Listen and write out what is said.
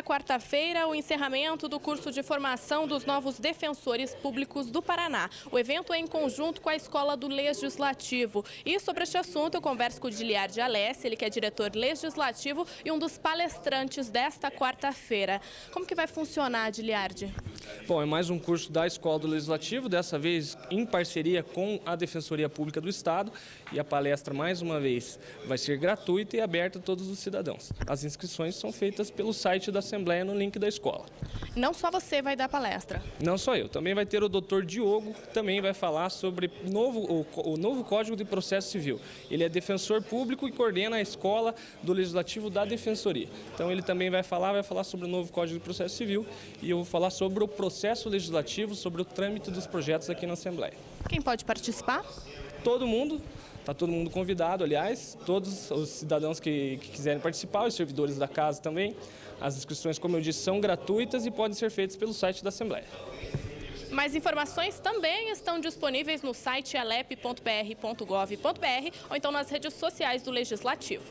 Nesta quarta-feira, o encerramento do curso de formação dos novos defensores públicos do Paraná. O evento é em conjunto com a Escola do Legislativo. E sobre este assunto, eu converso com o Giliard Alessi, ele que é diretor legislativo e um dos palestrantes desta quarta-feira. Como que vai funcionar, Giliard? Bom, é mais um curso da Escola do Legislativo, dessa vez em parceria com a Defensoria Pública do Estado. E a palestra, mais uma vez, vai ser gratuita e aberta a todos os cidadãos. As inscrições são feitas pelo site da Assembleia no link da escola. Não só você vai dar palestra. Não só eu, também vai ter o doutor Diogo, que também vai falar sobre novo, o, o novo Código de Processo Civil. Ele é defensor público e coordena a escola do Legislativo da Defensoria. Então ele também vai falar, vai falar sobre o novo Código de Processo Civil e eu vou falar sobre o processo legislativo, sobre o trâmite dos projetos aqui na Assembleia. Quem pode participar? Todo mundo, Está todo mundo convidado, aliás, todos os cidadãos que, que, quiserem participar, os servidores da casa também. As inscrições, como eu disse, são gratuitas e podem ser feitas pelo site da Assembleia. Mais informações também estão disponíveis no site alep.br.gov.br ou então nas redes sociais do Legislativo.